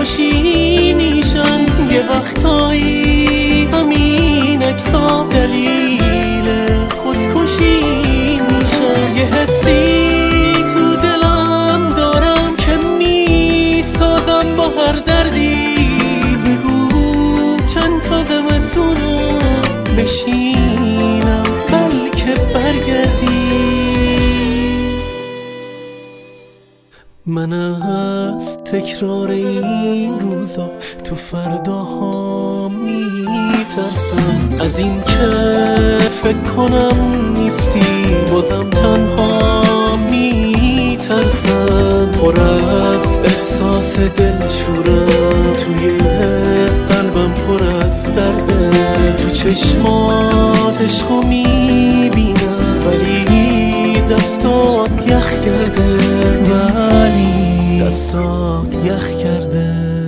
خوشی میشن یه وقتایی همین اجزا دلیل خودکشی میشن. یه حسی تو دلم دارم که می‌سازم با هر دردی. بگو چند تا زمستونو بشینم. من از تکرار این روزا تو فرداها میترسم. از این که فکر کنم نیستی بازم تنها میترسم. پر از احساس دلشورم توی قلبم پر از درده تو چشمات عشقو می‌بینم. افتاد یخ کرده.